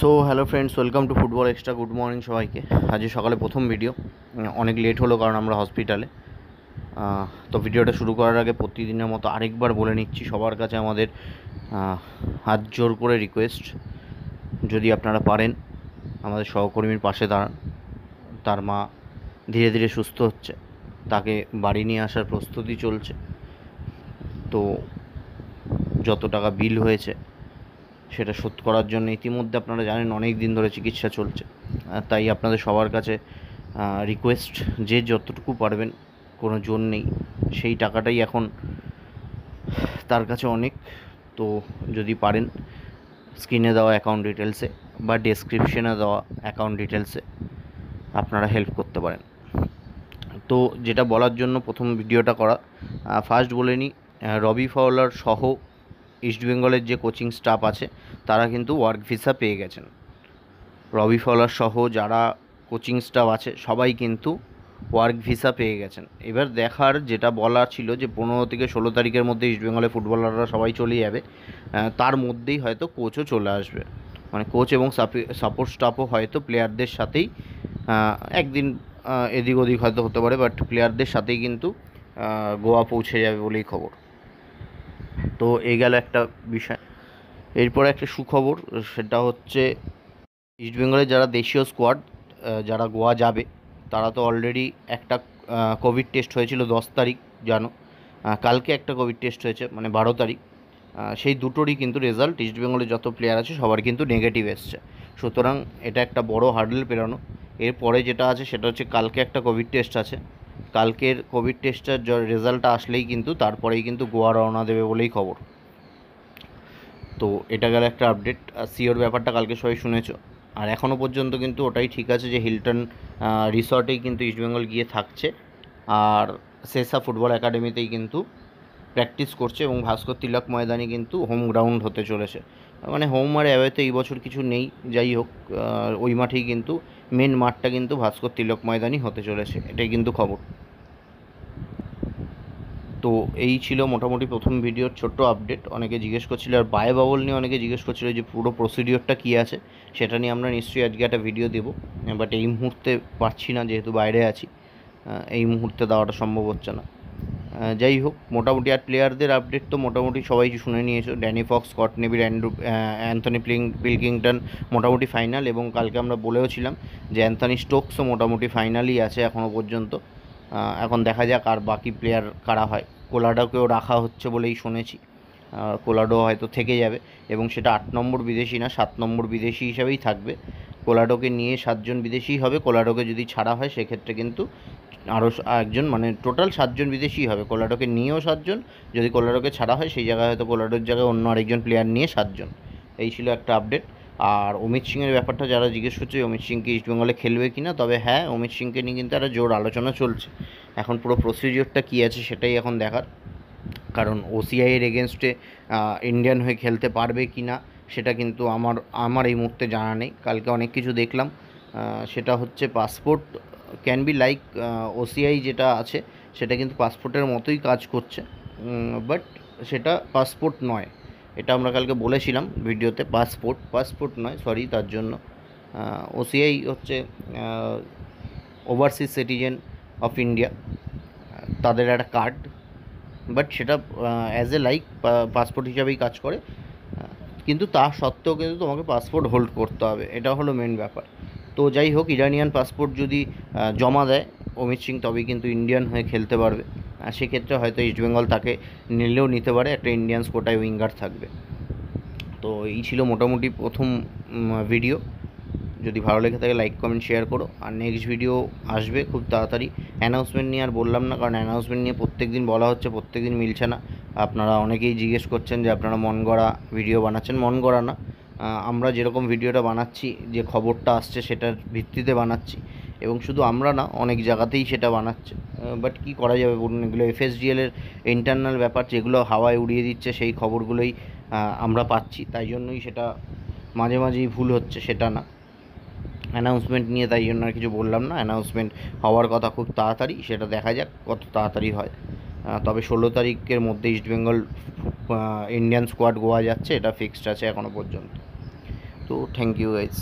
So hello friends welcome to football extra good morning সবাইকে। আজকে সকালে প্রথম ভিডিও অনেক লেট হলো কারণ আমরা হসপিটালে তো ভিডিওটা শুরু করার আগে প্রতিদিনের মতো আরেকবার বলে নিচ্ছি সবার কাছে আমাদের হাত জোর করে রিকোয়েস্ট যদি আপনারা পারেন, আমাদের সহকর্মীর পাশে দাঁড়ান। তার মা ধীরে ধীরে সুস্থ হচ্ছে। তাকে বাড়ি নিয়ে আসার প্রস্তুতি চলছে। তো যত টাকা বিল হয়েছে সেটা শোধ করার জন্য। ইতিমধ্যে আপনারা জানেন অনেক দিন ধরে চিকিৎসা চলছে। তাই আপনাদের সবার কাছে রিকোয়েস্ট যে যতটুকু পারবেন, কোনো জোর নেই। সেই টাকাটাই এখন তার কাছে অনেক। তো যদি পারেন স্ক্রিনে দেওয়া অ্যাকাউন্ট ডিটেলসে বা ডেসক্রিপশনে দেওয়া অ্যাকাউন্ট ডিটেলসে আপনারা হেল্প করতে পারেন। তো যেটা বলার জন্য প্রথম ভিডিওটা করা। ফার্স্ট বলে নিই রবি ফাওলার সহ ইস্টবেঙ্গলের যে কোচিং স্টাফ আছে, তারা কিন্তু ওয়ার্ক ভিসা পেয়ে গেছেন। রবি ফাওলার সহ যারা কোচিং স্টাফ আছে, সবাই কিন্তু ওয়ার্ক ভিসা পেয়ে গেছেন। এবার দেখার যেটা বলা ছিল যে, পনেরো থেকে ষোলো তারিখের মধ্যে ইস্টবেঙ্গলের ফুটবলাররা সবাই চলে যাবে তার মধ্যেই হয়তো কোচও চলে আসবে। মানে কোচ এবং সাপোর্ট স্টাফও হয়তো প্লেয়ারদের সাথেই একদিন এদিক ওদিক হয়তো হতে পারে বাট প্লেয়ারদের সাথেই কিন্তু গোয়া পৌঁছে যাবে বলেই খবর। তো এই গেল একটা বিষয়। এরপরে একটা সুখবর, সেটা হচ্ছে ইস্টবেঙ্গলের যারা দেশীয় স্কোয়াড যারা গোয়া যাবে, তারা তো অলরেডি একটা কোভিড টেস্ট হয়েছিল দশ তারিখ জানো কালকে একটা কোভিড টেস্ট হয়েছে মানে বারো তারিখ। সেই দুটোরই কিন্তু রেজাল্ট ইস্টবেঙ্গলের যত প্লেয়ার আছে, সবার কিন্তু নেগেটিভ এসছে। সুতরাং এটা একটা বড় হার্ডেল পেরানো। এরপরে যেটা আছে, সেটা হচ্ছে কালকে একটা কোভিড টেস্ট আছে। কালকের কোভিড টেস্টের রেজাল্টটা আসলেই কিন্তু তারপরেই কিন্তু গোয়া রওনা দেবে বলেই খবর। তো এটা গেল একটা আপডেট সিওর ব্যাপারটা কালকে সবাই শুনেছ। আর এখনও পর্যন্ত কিন্তু ওটাই ঠিক আছে যে হিলটন রিসর্টেই কিন্তু ইস্টবেঙ্গল গিয়ে থাকছে। আর সেসা ফুটবল একাডেমিতেই কিন্তু প্র্যাকটিস করছে এবং ভাস্কর তিলক ময়দানে কিন্তু হোম গ্রাউন্ড হতে চলেছে। মানে হোম আর অ্যাওয়েতে এই বছর কিছু নেই, যাই হোক ওই মাঠেই কিন্তু মেন মাঠটা কিন্তু ভাস্কর তিলক ময়দানই হতে চলেছে, এটাই কিন্তু খবর। তো এই ছিল মোটামুটি প্রথম ভিডিওর ছোট্ট আপডেট। অনেকে জিজ্ঞেস করছিল, আর বায়ো বাবল নিয়ে অনেকে জিজ্ঞেস করছিল যে পুরো প্রসিডিওরটা কী আছে? সেটা নিয়ে আমরা নিশ্চয়ই আজকে একটা ভিডিও দেবো। বাট এই মুহূর্তে পারছি না, যেহেতু বাইরে আছি এই মুহূর্তে দেওয়াটা সম্ভব হচ্ছে না। যাই হোক, মোটামুটি আর প্লেয়ারদের আপডেট তো মোটামুটি সবাই শুনে নিয়েছো। ড্যানি ফক্স স্কট নেবির অ্যান্ড্রু অ্যান্থনি প্লিং পিলকিংটন মোটামুটি ফাইনাল এবং কালকে আমরা বলেও ছিলাম যে অ্যান্থনি স্টোকসও মোটামুটি ফাইনালই আছে এখনও পর্যন্ত। এখন দেখা যাক আর বাকি প্লেয়ার কারা হয়। কোলাডোকেও রাখা হচ্ছে বলেই শুনেছি। কোলাডো হয়তো থেকে যাবে এবং সেটা আট নম্বর বিদেশি না, সাত নম্বর বিদেশি হিসাবেই থাকবে। কোলাডোকে নিয়ে সাতজন বিদেশি হবে। কোলাডোকে যদি ছাড়া হয়, সেক্ষেত্রে কিন্তু আরও একজন মানে টোটাল সাতজন বিদেশি হবে। কোলাডোকে নিয়েও সাতজন, যদি কোলাডোকে ছাড়া হয়, সেই জায়গায় হয়তো কোলাডোর জায়গায় অন্য আরেকজন প্লেয়ার নিয়ে সাতজন। এই ছিল একটা আপডেট আর অমিত সিংয়ের ব্যাপারটা যারা জিজ্ঞেস করছে অমিত সিং কি ইস্টবেঙ্গলে খেলবে কি না? তবে হ্যাঁ অমিত সিংকে নিয়ে কিন্তু একটা জোর আলোচনা চলছে। এখন পুরো প্রসিডিওরটা কী আছে সেটাই এখন দেখার। কারণ ওসিআই এর এগেনস্টে ইন্ডিয়ান হয়ে খেলতে পারবে কি না, সেটা কিন্তু আমার আমার এই মুহূর্তে জানা নেই। কালকে অনেক কিছু দেখলাম। সেটা হচ্ছে passport can be like OCI যেটা আছে, সেটা কিন্তু পাসপোর্টের মতোই কাজ করছে। বাট সেটা পাসপোর্ট নয়। এটা আমরা কালকে বলেছিলাম ভিডিওতে, পাসপোর্ট। পাসপোর্ট নয় সরি তার জন্য। ওসিআই হচ্ছে ওভারসিজ সিটিজেন অফ ইন্ডিয়া তাদের একটা কার্ড বাট সেটা অ্যাজ এ লাইক পাসপোর্ট হিসাবেই কাজ করে। কিন্তু তা সত্ত্বেও কিন্তু তোমাকে পাসপোর্ট হোল্ড করতে হবে। এটা হলো মেন ব্যাপার। তো যাই হোক, ইরানিয়ান পাসপোর্ট যদি জমা দেয়, অমিত সিং তবেই কিন্তু ইন্ডিয়ান হয়ে খেলতে পারবে। আর সেক্ষেত্রে হয়তো ইস্টবেঙ্গল তাকে নিলেও নিতে পারে, একটা ইন্ডিয়ান স্কোটায় উইঙ্গার থাকবে। তো এই ছিল মোটামুটি প্রথম ভিডিও যদি ভালো লেগে থাকে লাইক কমেন্ট শেয়ার করো। আর নেক্সট ভিডিও আসবে খুব তাড়াতাড়ি। অ্যানাউন্সমেন্ট নিয়ে আর বললাম না, কারণ অ্যানাউন্সমেন্ট নিয়ে প্রত্যেক দিন বলা হচ্ছে প্রত্যেক দিন মিলছে না। আপনারা অনেকেই জিজ্ঞেস করছেন যে, আপনারা মন গড়া ভিডিও বানাচ্ছেন। মন গড়া না আমরা যেরকম ভিডিওটা বানাচ্ছি, যে খবরটা আসছে সেটার ভিত্তিতে বানাচ্ছি, এবং শুধু আমরা না, অনেক জায়গাতেই সেটা বানাচ্ছে। বাট কি করা যাবে বলুন? এগুলো এফএসডিএলের ইন্টারনাল ব্যাপার, যেগুলো হাওয়ায় উড়িয়ে দিচ্ছে, সেই খবরগুলোই আমরা পাচ্ছি। তাই জন্যই সেটা মাঝে মাঝেই ভুল হচ্ছে, সেটা না। অ্যানাউন্সমেন্ট নিয়ে তাই জন্য আর কিছু বললাম না। অ্যানাউন্সমেন্ট হওয়ার কথা খুব তাড়াতাড়ি, সেটা দেখা যাক কত তাড়াতাড়ি হয়। তবে ষোলো তারিখের মধ্যে ইস্টবেঙ্গল ইন্ডিয়ান স্কোয়াড গোয়া যাচ্ছে, এটা ফিক্সড আছে এখনও পর্যন্ত। তো থ্যাংক ইউ গাইস